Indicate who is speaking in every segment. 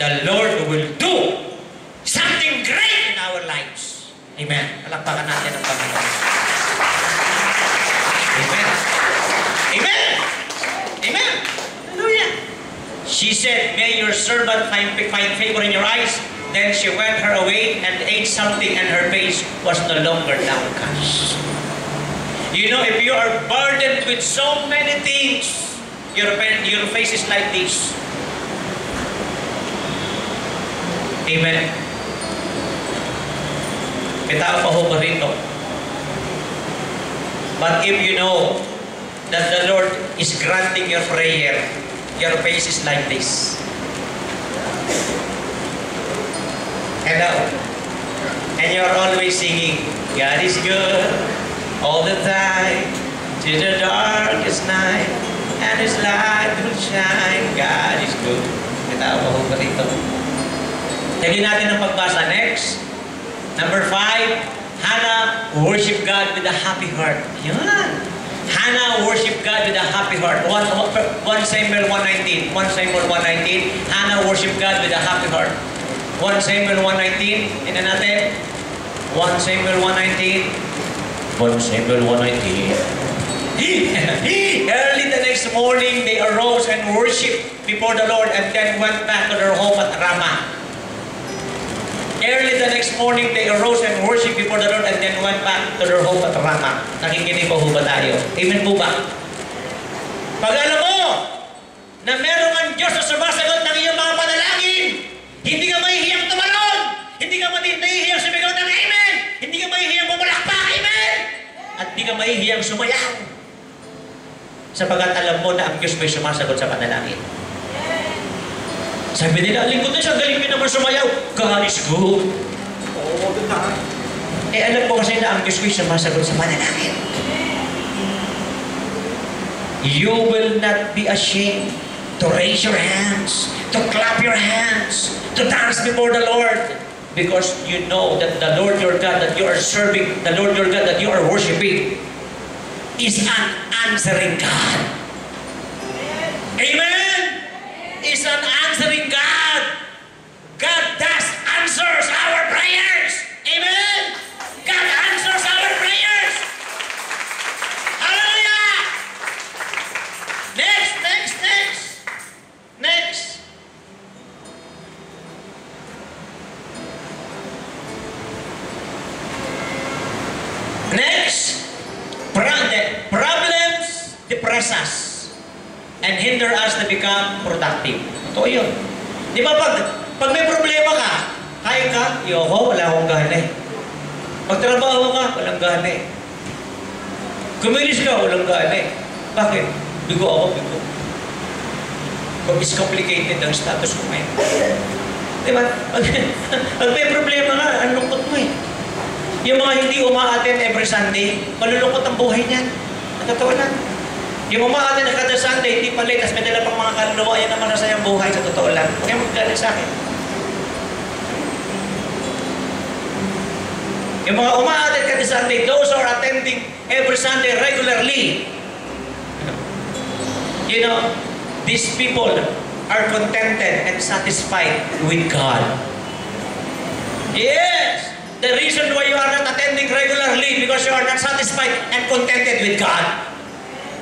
Speaker 1: the Lord will do something great in our lives. Amen. Palakpakan natin ang Panginoon. Amen. Amen. Amen. Hallelujah. She said, May your servant find, find favor in your eyes. Then she went her away and ate something, and her face was no longer downcast. You know, if you are burdened with so many things, your, your face is like this. Amen. Tao pa ho rito? But if you know that the Lord is granting your prayer, your face is like this. Hello. And you're always singing, God is good all the time, to the darkest night, and His light will shine. God is good. Pa ho ba rito? Tagin natin ang pagbasa. Next. Number five, Hannah worship God with a happy heart. Yan. Hannah worship God with a happy heart. 1, 1 Samuel 1.19. 1 Samuel 1.19. Hannah worship God with a happy heart. 1 Samuel 1.19. Tingnan natin. 1 Samuel 1.19. 1 Samuel 1.19. Early the next morning, they arose and worshiped before the Lord and then went back to their home at Ramah. Early the next morning, they arose and worshiped before the Lord and then went back to their home at Ramah. Nakikinig po ba tayo? Amen po ba? Pag alam mo na meron ang Diyos na sumasagot ng iyong mga panalangin, hindi ka mahihiyang tumalon, hindi ka mahihiyang sumigaw ng Amen, hindi ka mahihiyang pumalakpak, Amen, at hindi ka mahihiyang sumayaw. Sapagat alam mo na ang Diyos may sumasagot sa panalangin. Sabi nila, lingkod na siya, galing mo naman sumayaw. God is good.
Speaker 2: All the time.
Speaker 1: Eh, alam ko kasi na ang Diyos ko'y sumasagot sa panalangin. You will not be ashamed to raise your hands, to clap your hands, to dance before the Lord. Because you know that the Lord your God that you are serving, the Lord your God that you are worshiping, is an answering God. Gana eh. Bakit? Bigo ako, bigo. Kung is complicated ang status ko ngayon. Di ba? Pag, may problema ka, ang lungkot mo eh. Yung mga hindi uma-attend every Sunday, malulungkot ang buhay niyan. Ang totoo lang. Yung umaatin na kada Sunday, hindi pa late, tapos may dala pang mga kaluluwa, yan ang masasayang buhay sa totoo lang. Huwag kayong maggalit sa akin. Yung mga umaatin kada Sunday, those who are attending every Sunday regularly, you know, these people are contented and satisfied with God. Yes! The reason why you are not attending regularly because you are not satisfied and contented with God.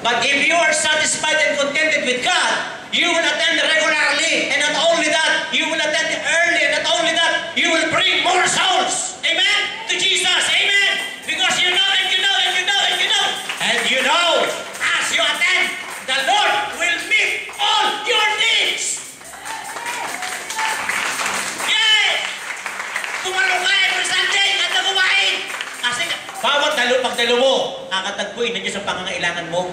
Speaker 1: But if you are satisfied and contented with God, you will attend regularly. And not only that, you will attend early. And not only that, you will bring more souls. Amen? Jesus. Amen? Because you know and you know and you know and you know. And you know, as you attend, the Lord will meet all your needs. Yes! Tumalo ka every Sunday at na kumain. Kasi bawat dalo, pag dalo mo, kakatagpuin na Diyos ang pangangailangan mo.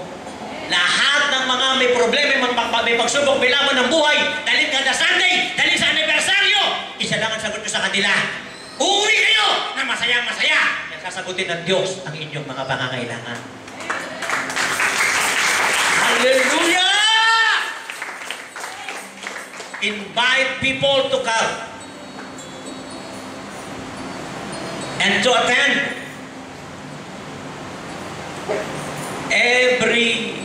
Speaker 1: Lahat ng mga may problema, may, may, may pagsubok, may laman ng buhay, dalhin kada Sunday, dalhin sa anibersaryo, isa lang ang sagot ko sa kanila. Uuwi kayo na masayang masaya. Yan sasagutin ng Diyos ang inyong mga pangangailangan. Hallelujah! Invite people to come and to attend every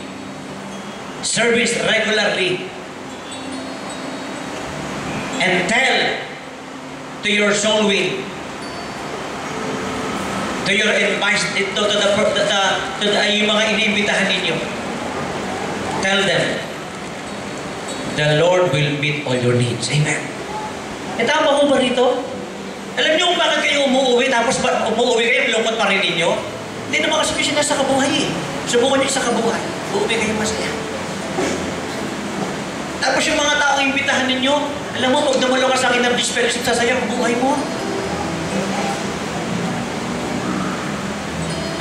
Speaker 1: service regularly. and tell to your soul wind, to your advice, to, to, the, to, the, to the, yung mga iniimbitahan ninyo. Tell them, the Lord will meet all your needs. Amen. E tama mo ba rito? Alam niyo kung bakit kayo umuwi tapos umuwi kayo, lungkot pa rin ninyo? Hindi naman kasi kayo nasa kabuhay eh. Subukan niyo sa kabuhay. Uuwi kayo masaya. Tapos yung mga imbitahan ninyo, alam mo, pag dumalo ka sa akin ng disfellowship, sasaya ang buhay mo.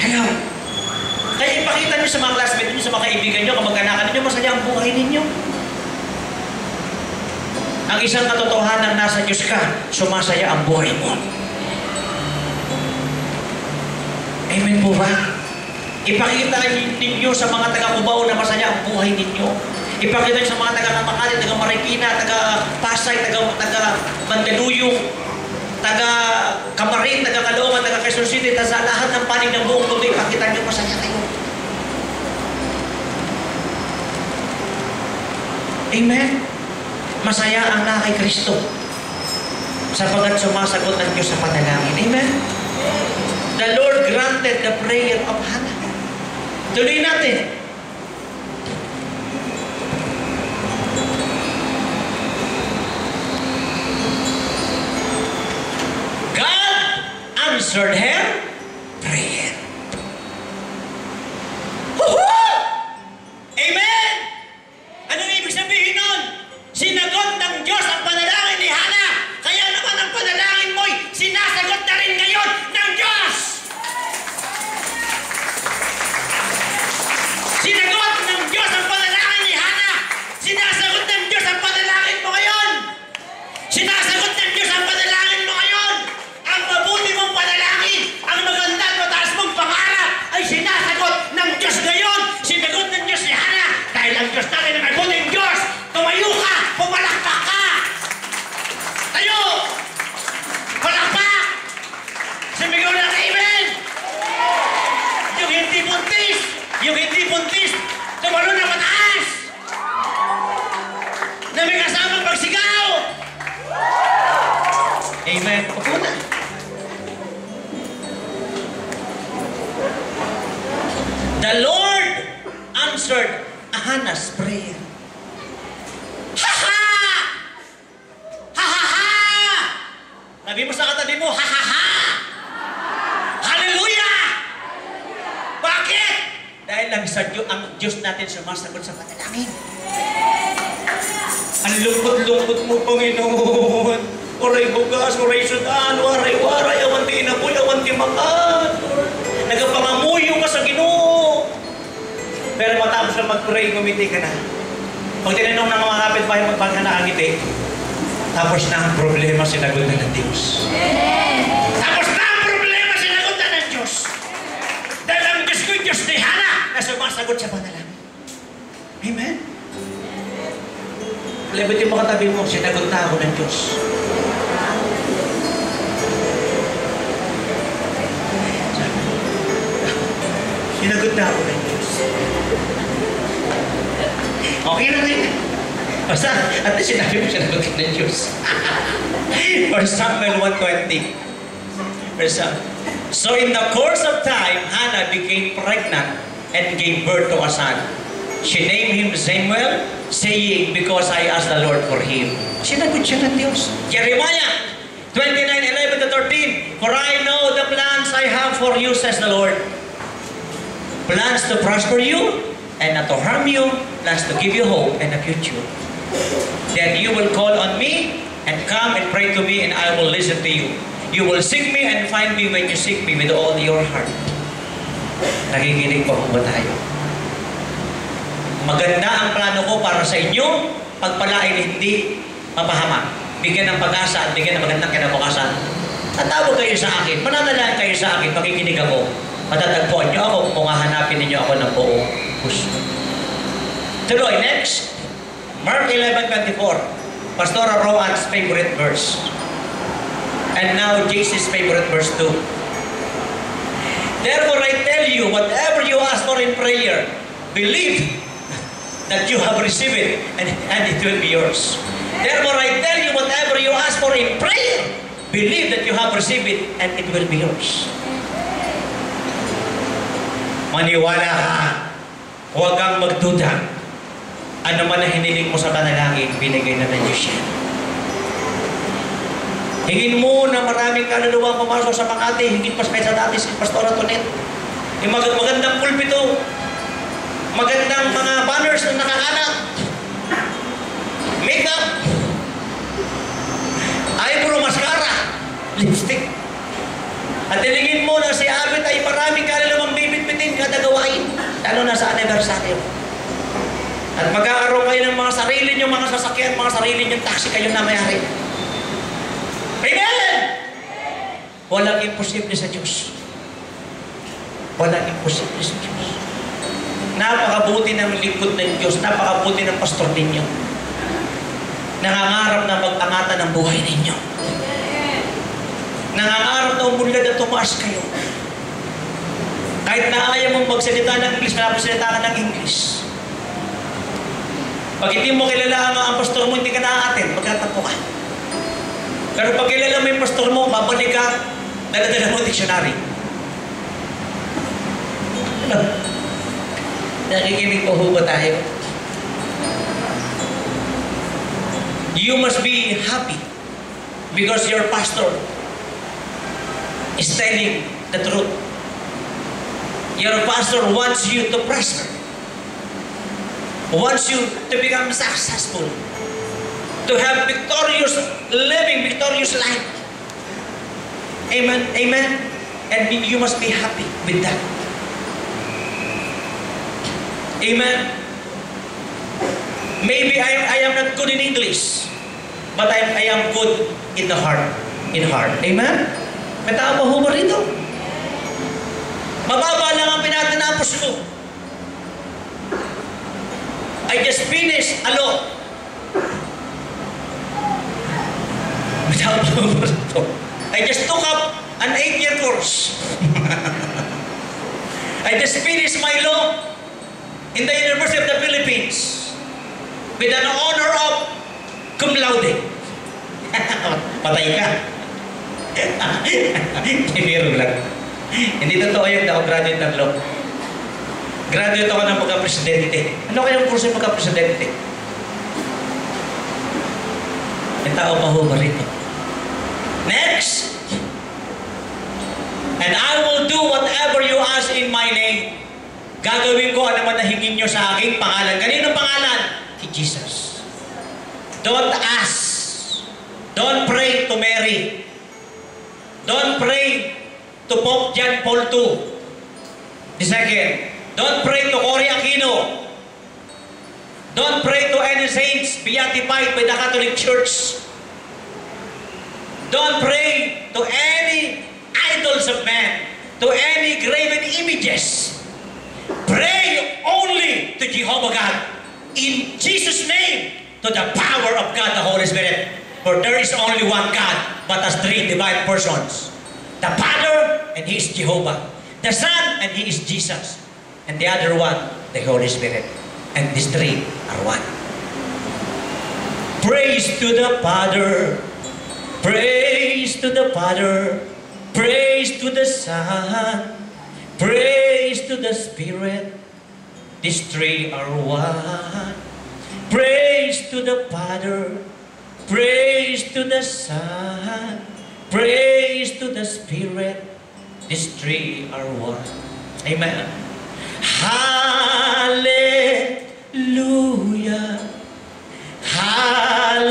Speaker 1: Hello? Kaya ipakita niyo sa mga classmates niyo, sa mga kaibigan niyo, kamag-anakan ninyo, masaya ang buhay ninyo. Ang isang katotohanan nasa Diyos ka, sumasaya ang buhay mo. Amen po ba? Ipakita ninyo sa mga taga-Cubao na masaya ang buhay ninyo. Ipakita sa mga taga-Kamakati, taga-Marikina, taga-Pasay, taga- taga-Mandaluyong, taga-Kamarin, taga-Caloocan, taga-Quezon City, sa lahat ng panig ng buong mundo, ipakita niyo masaya kayo. Amen? Masaya ang na kay Kristo sapagat sumasagot ang Diyos sa panalangin. Amen? The Lord granted the prayer of Hannah. Tuloy natin. God answered her answered Hannah's prayer. Ha ha! Ha ha ha! Sabi mo sa katabi mo, ha ha ha! Hallelujah! Bakit? Dahil lang sa Diyos, ang Diyos natin sumasagot sa panalangin. Ang lungkot-lungkot mo, Panginoon. Oray bugas, oray sudan, waray waray, awan di inapoy, awan di makan. Nagapangamuyo ka sa ginoo. Pero matapos na mag-pray, ngumiti ka na. Pag tinanong ng mga kapitbahay, magpag ka nakangiti, tapos na ang problema, sinagot na ng Diyos. Tapos na ang problema, sinagot na ng Diyos. Dahil ang Diyos ko, Diyos ni Hana, na sumasagot sa panalangin. Amen? Labit yung mga tabi mo, sinagot na ako ng Diyos. Sinagot na ako ng Diyos. Okay na rin. Basta, at least sinabi mo sinagot ka ng Diyos. First Samuel 1.20. First Sam- So in the course of time, Hannah became pregnant and gave birth to a son. She named him Samuel, saying, Because I asked the Lord for him. Sinagot siya ng Diyos. Jeremiah 29:11 to 13. For I know the plans I have for you, says the Lord. Plans to prosper you and not to harm you, plans to give you hope and a future. Then you will call on me and come and pray to me and I will listen to you. You will seek me and find me when you seek me with all your heart. Nakikinig po ba tayo? Maganda ang plano ko para sa inyo, pagpalain hindi mapahama. Bigyan ng pag-asa at bigyan ng magandang kinabukasan. Tatawag kayo sa akin, mananalangin kayo sa akin, makikinig ako. Matatagpuan niyo ako kung hahanapin ninyo ako ng buong puso. Tuloy, next. Mark 11.24. Pastora Rowan's favorite verse. And now Jesus' favorite verse too. Therefore I tell you, whatever you ask for in prayer, believe that you have received it and, and it will be yours. Therefore I tell you, whatever Believe that you have received it and it will be yours. Maniwala ka. Huwag kang magduda. Ano man ang hiniling mo sa panalangin, binigay na ng Diyos yan. Mo na maraming kaluluwa pumasok sa Makati, higit pa sa dati si Pastor Antonet. Yung mag magandang pulpito, magandang mga banners na nakakanak, makeup, eyebrow mascara, lipstick. At tinigin mo na si Abit ay maraming kaluluwang bibit-bitin kada gawain, lalo na sa anniversary. At magkakaroon kayo ng mga sarili nyo, mga sasakyan, mga sarili nyo taxi kayo na mayari. Amen! Walang imposible sa Diyos. Walang imposible sa Diyos. Napakabuti ng lingkod ng Diyos. Napakabuti ng pastor ninyo. Nangangarap na mag-angatan ng buhay ninyo. Nangangarap na umulad at tumaas kayo. Kahit na ayaw mong magsalita ng English, napagsalita ka ng English. Pag hindi mo kilala ang, ang pastor mo, hindi ka naaatin, magkatapo ka. Pero pag kilala mo yung pastor mo, babalik ka, dala-dala mo dictionary. Ano? Nakikinig po ho ba tayo? You must be happy because your pastor is telling the truth. Your pastor wants you to prosper. Wants you to become successful. To have victorious living, victorious life. Amen. Amen. And you must be happy with that. Amen. Maybe I, I am not good in English, but I, I am good in the heart. In heart. Amen? May tao ba rito? Mababa lang ang pinatinapos ko. I just finished a ho ba rito? I just took up an eight-year course. I just finished my law in the University of the Philippines with an honor of cum laude. Patay ka. Biro lang. Hindi totoo yun ako graduate ng law. Graduate ako ng pagka-presidente. Ano kayang kurso yung pagka-presidente? May tao pa ho ba rito? Next! And I will do whatever you ask in my name. Gagawin ko ano man na hingin nyo sa aking pangalan. Kanino pangalan? Kay Jesus. Don't ask. Don't pray to Mary. Don't pray to Pope John Paul II. The second, don't pray to Cory Aquino. Don't pray to any saints beatified by the Catholic Church. Don't pray to any idols of man, to any graven images. Pray only to Jehovah God. In Jesus' name, to the power of God, the Holy Spirit. For there is only one God, but as three divine persons. The Father, and He is Jehovah. The Son, and He is Jesus. And the other one, the Holy Spirit. And these three are one. Praise to the Father. Praise to the Father. Praise to the Son. Praise to the Spirit. These three are one. Praise to the Father. Praise to the Son. Praise to the Spirit. These three are one. Amen. Hallelujah. Hallelujah.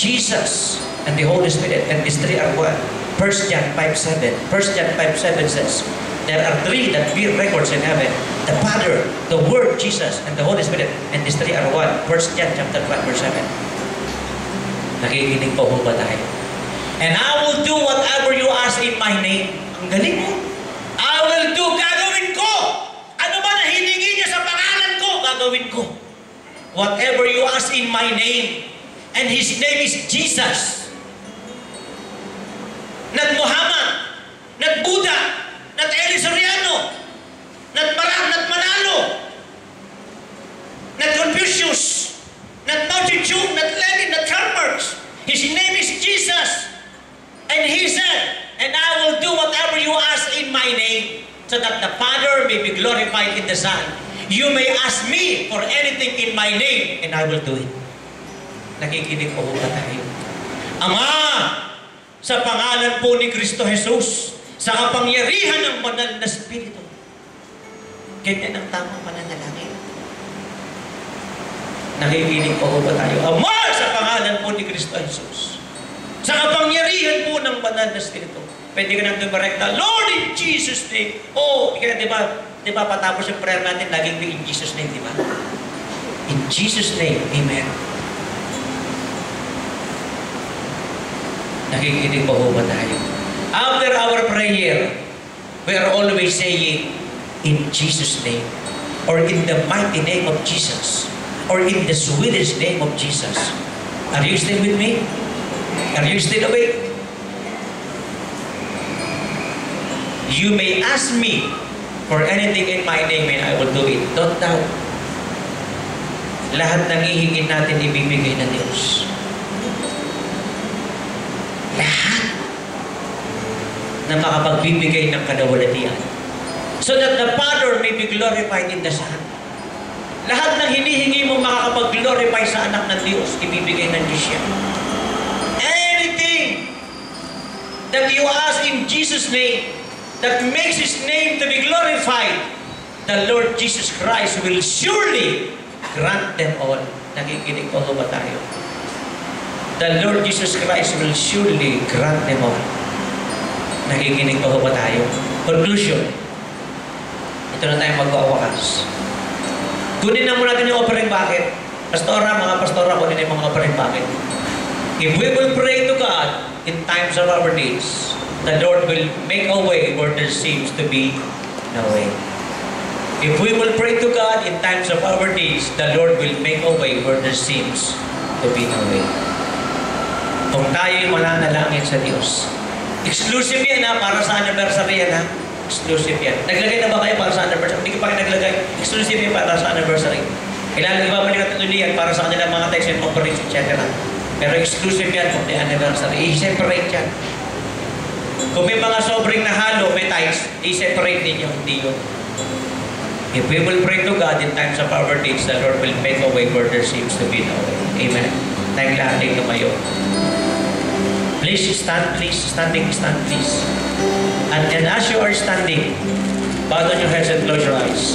Speaker 1: Jesus, and the Holy Spirit, and these three are one. 1 John 5 7. 1 John 5 7 says, There are three that bear records in heaven. The Father, the Word, Jesus, and the Holy Spirit. And these three are one. 1 John chapter 5 verse 7. Nakikinig po ba tayo? And I will do whatever you ask in my name. Ang galing mo. I will do, gagawin ko. Ano ba na hiningi niya sa pangalan ko, gagawin ko. Whatever you ask in my name. And His name is Jesus. Not Muhammad, not Buddha, not Eli Soriano, not Maram, not Manalo, not Confucius, not Mao Zedong, Lenin, not Karl. His name is Jesus. And He said, And I will do whatever you ask in my name, so that the Father may be glorified in the Son. You may ask me for anything in my name, and I will do it. Nakikinig po ba tayo? Ama, sa pangalan po ni Kristo Jesus, sa kapangyarihan ng banal na Espiritu, ganyan ang tamang pananalangin. Nakikinig po ba tayo? Ama, sa pangalan po ni Kristo Jesus, sa kapangyarihan po ng banal na Espiritu, pwede ka nang dumirekta, Lord, in Jesus' name. Oh, kaya di ba, di ba patapos yung prayer natin, laging may in Jesus' name, di ba? In Jesus' name, Amen. Nakikinig pa ba tayo? After our prayer, we are always saying, in Jesus' name, or in the mighty name of Jesus, or in the sweetest name of Jesus. Are you still with me? Are you still awake? You may ask me for anything in my name and I will do it. Don't doubt. Lahat ng hihingin natin ibibigay ng Diyos. Lahat na makapagbibigay ng kadawalatian. So that the Father may be glorified in the Son. Lahat ng hinihingi mo makakapag-glorify sa anak ng Diyos, ibibigay ng Diyos yan. Anything that you ask in Jesus' name, that makes His name to be glorified, the Lord Jesus Christ will surely grant them all. Nakikinig po ba tayo? The Lord Jesus Christ will surely grant them all. Nakikinig po ba tayo? Conclusion. Ito na tayo magwawakas. Kunin na muna natin yung offering bucket. Pastora, mga pastora, kunin na yung mga offering bucket. If we will pray to God in times of our needs, the Lord will make a way where there seems to be no way. If we will pray to God in times of our needs, the Lord will make a way where there seems to be no way. Kung tayo'y mananalangin sa Diyos, exclusive yan ha, para sa anniversary yan ha. Exclusive yan. Naglagay na ba kayo para sa anniversary? Hindi ko pa kayo naglagay. Exclusive yan para sa anniversary. Kailangan ibabalik natin ulit yan para sa kanilang mga text and offerings, etc. Pero exclusive yan for the anniversary. I-separate yan. Kung may mga sobrang nahalo, may tithes, i-separate ninyo, hindi yun. If we will pray to God in times of our needs, the Lord will make a way where there seems to be no way. Amen. Tayong lahat ay tumayo. Please stand, please. Standing, stand, please. And, and as you are standing, bow down your heads and close your eyes.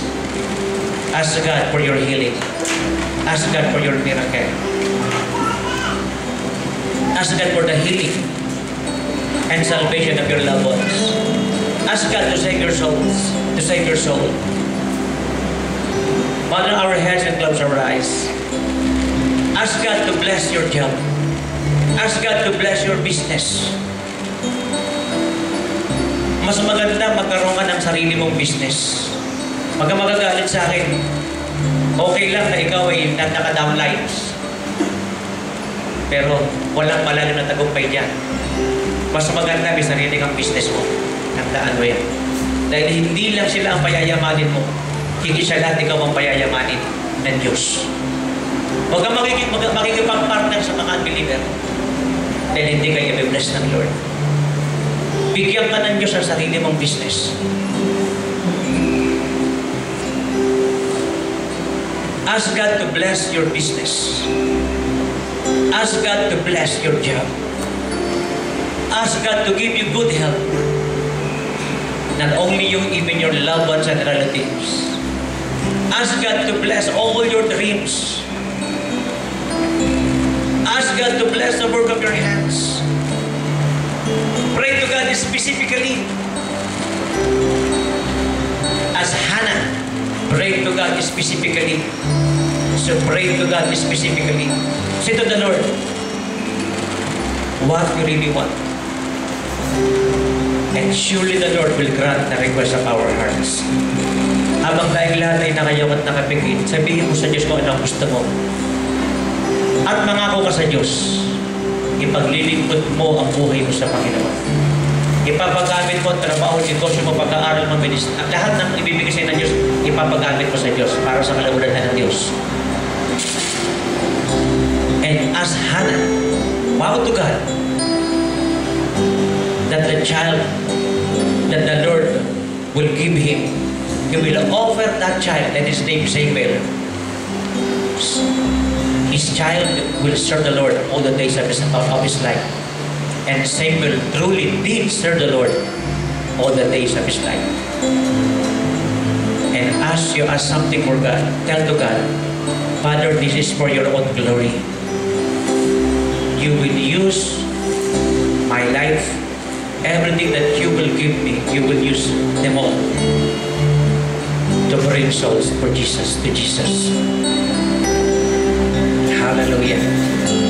Speaker 1: Ask God for your healing. Ask God for your miracle. Ask God for the healing and salvation of your loved ones. Ask God to save your souls, to save your soul. Bow down our heads and close our eyes. Ask God to bless your job. Ask God to bless your business. Mas maganda magkaroon ka ng sarili mong business. Pag magagalit sa akin, okay lang na ikaw ay naka-downlines. Pero walang malalim na tagumpay dyan. Mas maganda may sarili kang business mo. Tandaan mo yan. Dahil hindi lang sila ang payayamanin mo. Higit sa lahat ikaw ang payayamanin ng Diyos. Huwag kang makikipag-partner sa mga unbeliever dahil hindi kayo may bless ng Lord. Bigyan ka ng Diyos ang sarili mong business. Ask God to bless your business. Ask God to bless your job. Ask God to give you good health. Not only you, even your loved ones and relatives. Ask God to bless all your dreams. Ask God to bless the work of your hands. Pray to God specifically. As Hannah prayed to God specifically. So pray to God specifically. Say to the Lord, what you really want. And surely the Lord will grant the request of our hearts. Habang tayong lahat ay nakayaw at nakapikit, sabihin mo sa Diyos kung ano ang gusto mo. At mangako ka sa Diyos, ipaglilingkod mo ang buhay mo sa Panginoon. Ipapagamit mo ang trabaho, negosyo mo, pag-aaral mo, minis, at lahat ng ibibigay sa ng Diyos, ipapagamit mo sa Diyos para sa kalaunan ng Diyos. And as Hannah, wow to God, that the child that the Lord will give him, He will offer that child, and his name Samuel. His child will serve the Lord all the days of his, of his life. And Samuel truly did serve the Lord all the days of his life. And as you ask something for God, tell to God, Father, this is for your own glory. You will use my life, everything that you will give me, you will use them all to bring souls for Jesus, to Jesus. Hallelujah.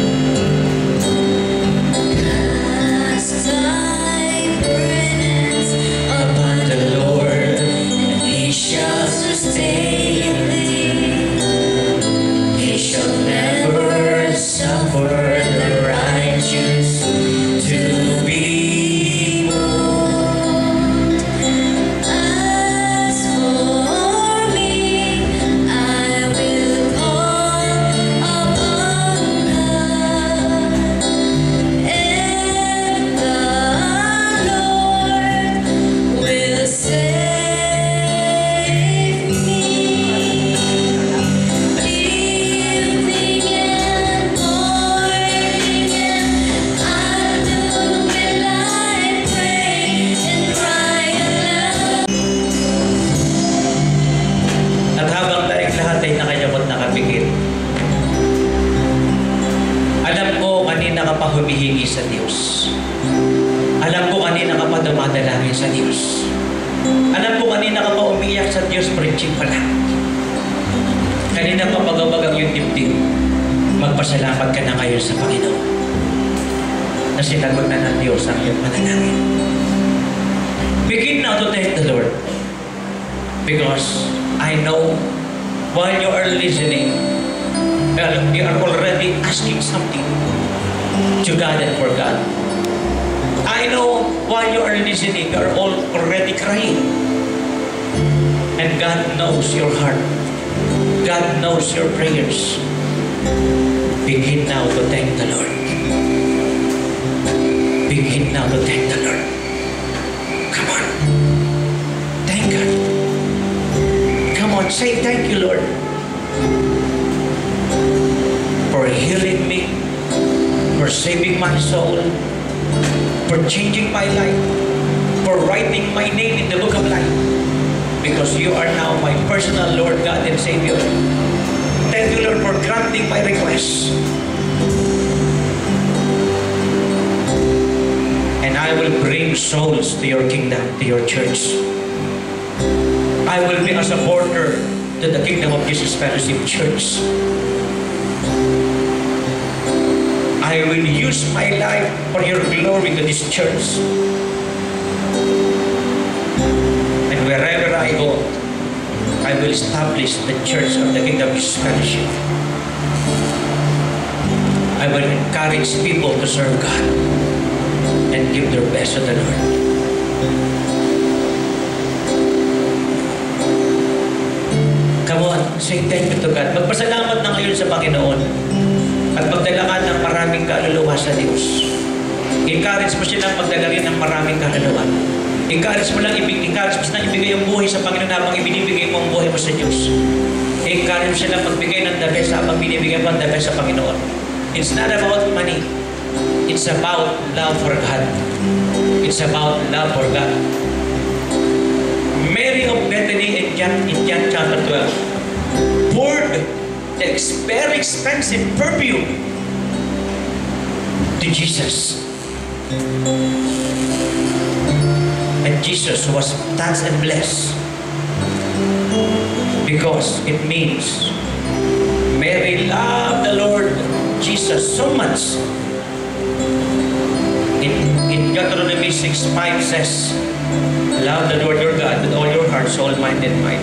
Speaker 1: Na sinagot na ng Diyos ang iyong panalangin. Begin now to thank the Lord. Because I know while you are listening, well, you are already asking something to God and for God. I know while you are listening, you are all already crying. And God knows your heart. God knows your prayers. Begin now to thank the Lord. To thank the Lord. Come on. Thank God. Come on, say thank you, Lord, for healing me, for saving my soul, for changing my life, for writing my name in the book of life. Because you are now my personal Lord, God, and Savior. Thank you, Lord, for granting my request. I will bring souls to your kingdom, to your church. I will be a supporter to the Kingdom of Jesus Fellowship Church. I will use my life for your glory to this church. And wherever I go, I will establish the church of the Kingdom of Jesus Fellowship. I will encourage people to serve God and give their best to the Lord. Come on, say thank you to God. Magpasalamat na ngayon sa Panginoon at magdala ng maraming kaluluwa sa Diyos. Encourage mo silang magdala ng maraming kaluluwa. Encourage mo lang, ibig, encourage mo silang ibigay ang buhay sa Panginoon habang ibinibigay mo ang buhay mo sa Diyos. Encourage mo silang magbigay ng the best habang binibigay mo ang the best sa Panginoon. It's not about money. It's about love for God. It's about love for God. Mary of Bethany in John, in John chapter 12 poured the very expensive perfume to Jesus. And Jesus was touched and blessed because it means Mary loved the Lord Jesus so much. 6 5 says, Love the Lord your God with all your heart, soul, mind, and mind.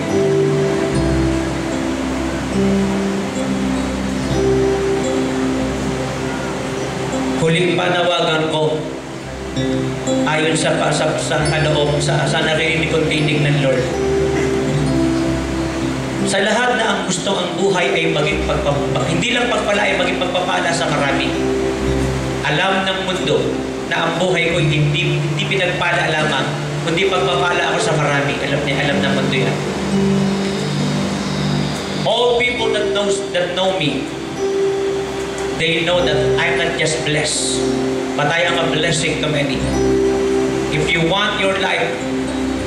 Speaker 1: Muling panawagan ko ayon sa sa, sa kaloob, sa, sa narinig kong tinig ng Lord. Sa lahat na ang gusto ang buhay ay maging pagpapala, hindi lang pagpala ay maging pagpapala sa marami. Alam ng mundo na ang buhay ko hindi, hindi pinagpala lamang, kundi pagpapala ako sa marami. Alam niya, alam ng mundo yan. All people that knows that know me, they know that I'm not just blessed, but I am a blessing to many. If you want your life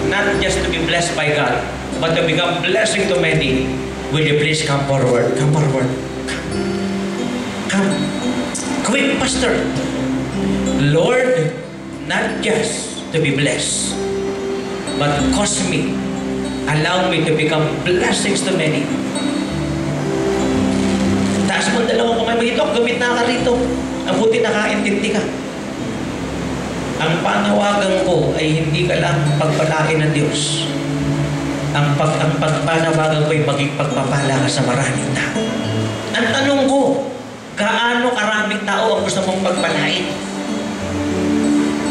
Speaker 1: not just to be blessed by God, but to become blessing to many, will you please come forward? Come forward. Come. Quick, Pastor. Lord, not just to be blessed, but cause me, allow me to become blessings to many. Taas mo ang dalawang kamay mo ito, gumit na ka rito. Ang buti nakaintindi ka. Ang panawagan ko ay hindi ka lang pagpalain ng Diyos. Ang, pag, ang pagpanawagan ko ay maging pagpapala ka sa maraming tao. Ang tanong ko, gaano karaming tao ang gusto mong pagpalain?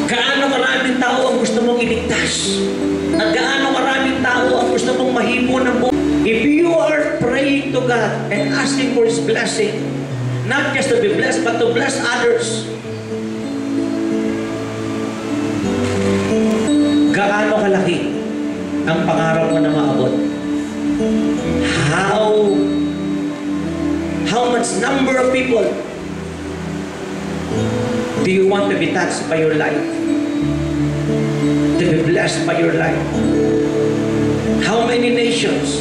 Speaker 1: Gaano karaming tao ang gusto mong iligtas? At gaano karaming tao ang gusto mong mahimo ng buhay? If you are praying to God and asking for His blessing, not just to be blessed, but to bless others, gaano kalaki ang pangarap mo na maabot? How how much number of people do you want to be touched by your life? To be blessed by your life? How many nations?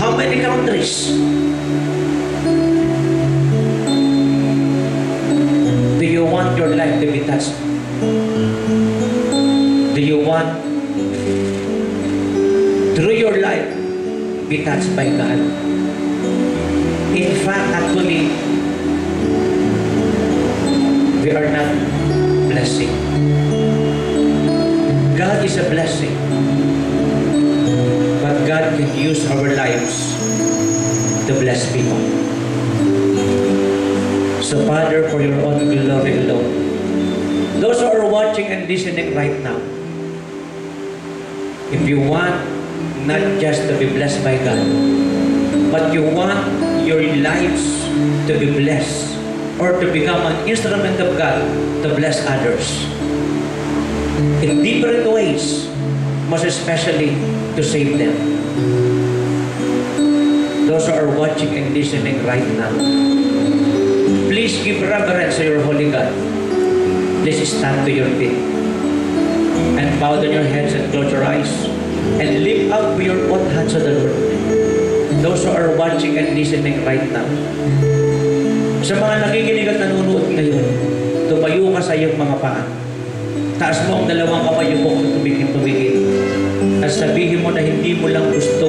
Speaker 1: How many countries? Do you want your life to be touched? Do you want through your life be touched by God? Fact, actually, we are not blessing. God is a blessing. But God can use our lives to bless people. So Father, for your own glory alone, those who are watching and listening right now, if you want not just to be blessed by God, but you want your lives to be blessed or to become an instrument of God to bless others in different ways, most especially to save them. Those who are watching and listening right now, please give reverence to your holy God. Please stand to your feet and bow down your heads and close your eyes and lift up your own hands to the Lord. Those who are watching and listening right now, sa mga nakikinig at nanonood ngayon, tumayo ka sa iyong mga paa. Taas mo ang dalawang kamay mo kung tumigil-tumigil. At sabihin mo na hindi mo lang gusto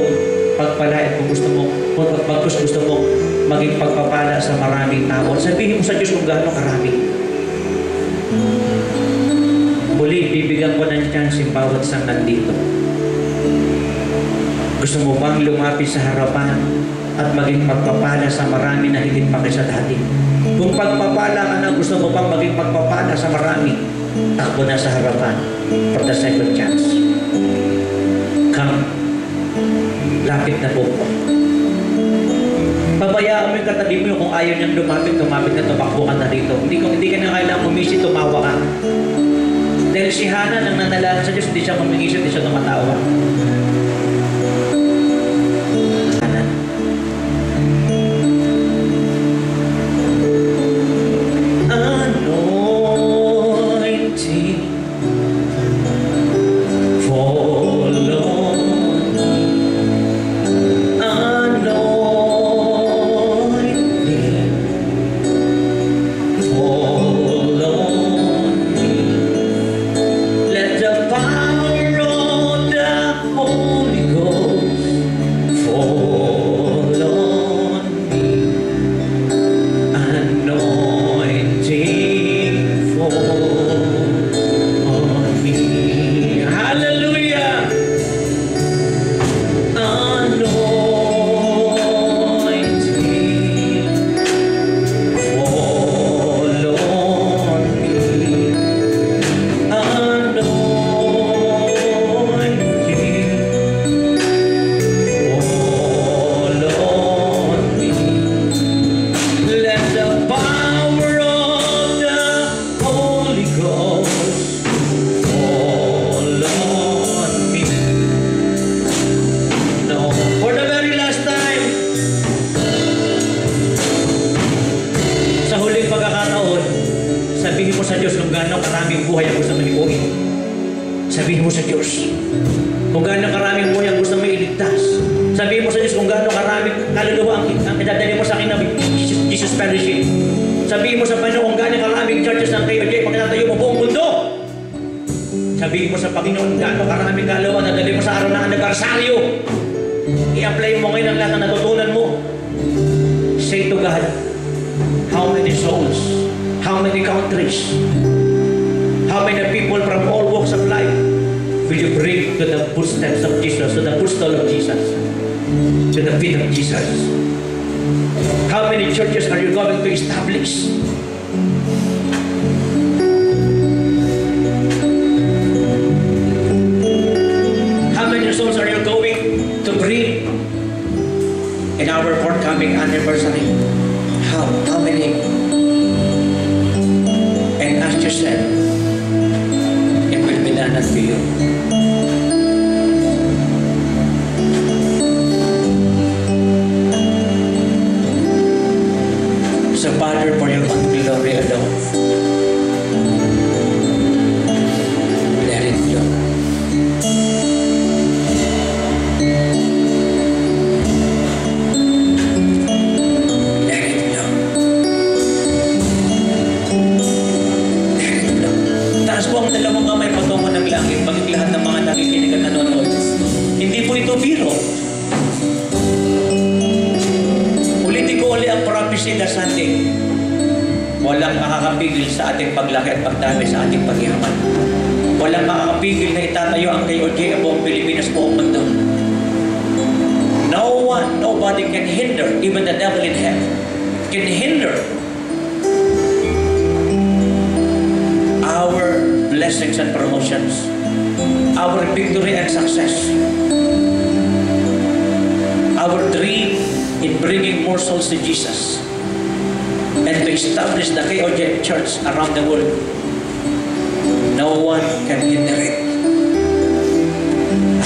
Speaker 1: pagpalain kung gusto mo, kung pag gusto, mo maging pagpapala sa maraming tao. Sabihin mo sa Diyos kung gaano karami. Muli, bibigyan ko ng chance yung bawat isang nandito. Gusto mo bang lumapit sa harapan at maging pagpapala sa marami na higit pa kaysa dati? Kung pagpapala ka na, gusto mo bang maging pagpapala sa marami? Takbo na sa harapan for the second chance. Come. Lapit na po. Pabayaan mo yung katabi mo kung ayaw niyang lumapit, lumapit na tumakbo ka na rito. Hindi, ko, hindi ka na kailangan umisi, tumawa ka. Dahil si Hana nang nanalangin sa Diyos, hindi siya kumingisip, hindi siya tumatawa. kaluluwa ang, ang pinadali mo sa akin na Jesus, Jesus Fellowship. Sabihin mo sa Panginoon kung gaano karaming churches ang kayo, Jay, pagkatatayo mo buong mundo. Sabihin mo sa Panginoon gaano karaming kaluluwa na dali mo sa araw ng anibersaryo. I-apply mo ngayon ang lahat ng natutunan mo. Say to God, how many souls, how many countries, how many people from all walks of life will you bring to the footsteps of Jesus, to the footstool of Jesus? to the feet of Jesus. How many churches are you going to establish? How many souls are you going to bring in our forthcoming anniversary?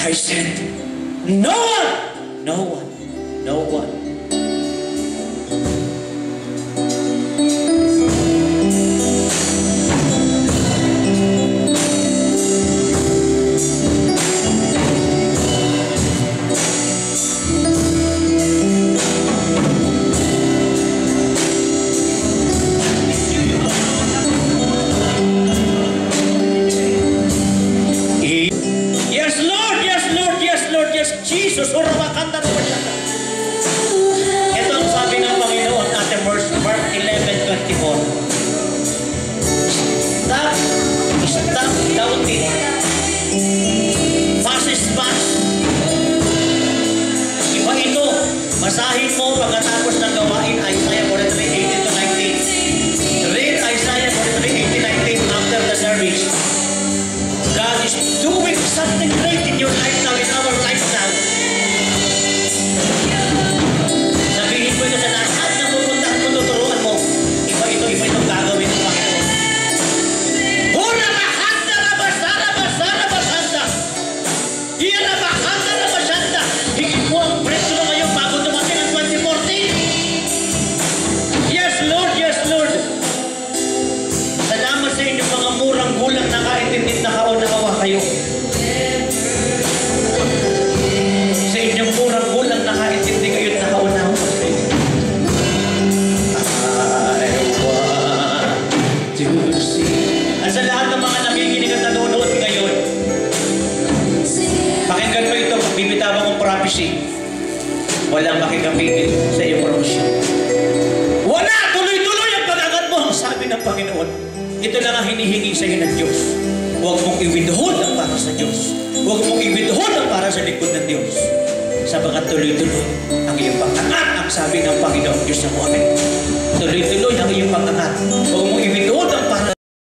Speaker 1: I said, No one, no one, no one